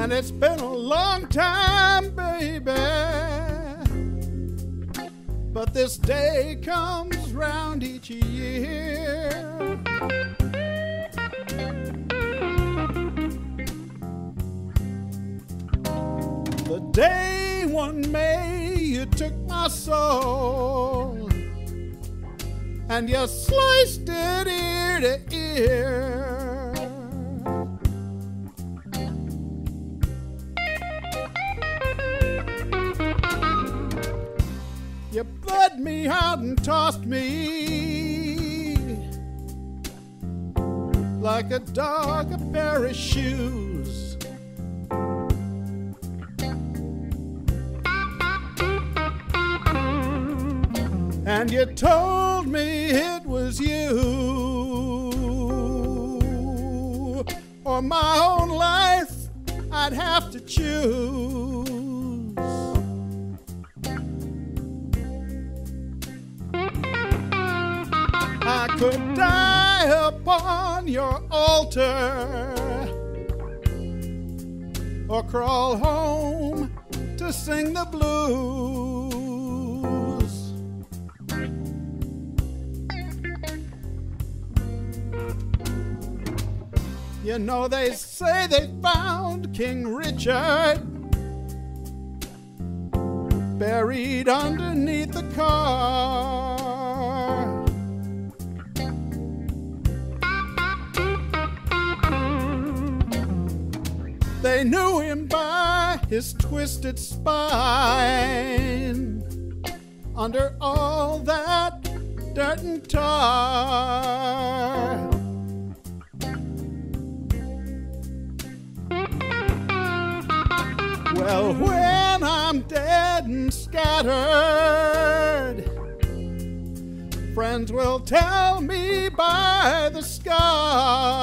And it's been a long time, baby. But this day comes round each year. The day one May you took my soul and you sliced it ear to ear. Me out and tossed me like a dog a pair of shoes. And you told me it was you or my own life I'd have to choose. I could die upon your altar or crawl home to sing the blues. You know, they say they found King Richard buried underneath the car. They knew him by his twisted spine under all that dirt and tar. Well, when I'm dead and scattered, friends will tell me by the scar.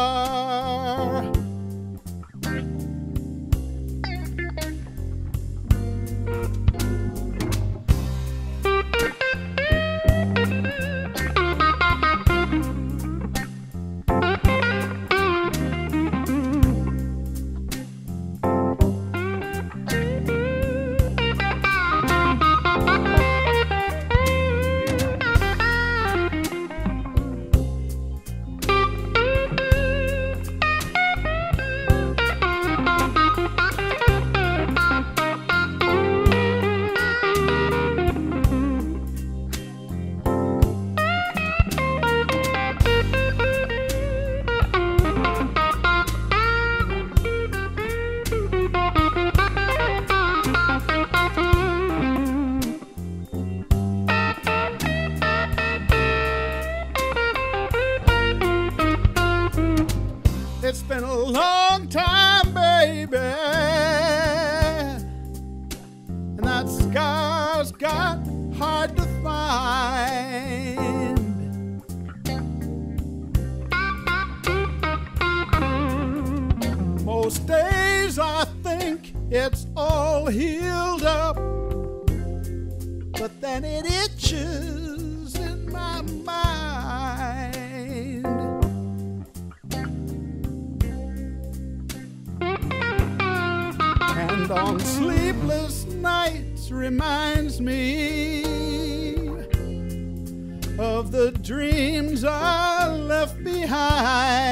And that scar's got hard to find. Most days I think it's all healed up, but then it itches in my mind. and on sleepless nights reminds me of the dreams I left behind.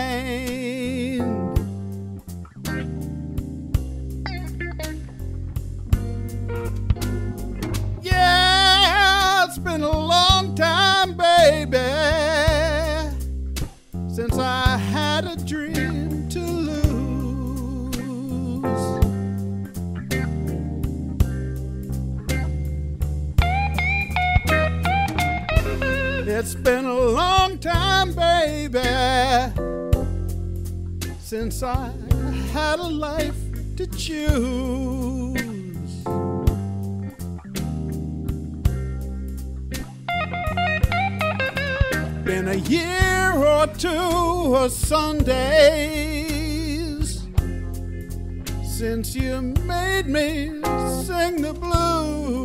It's been a long time, baby, since I had a life to choose. Been a year or two of Sundays since you made me sing the blues.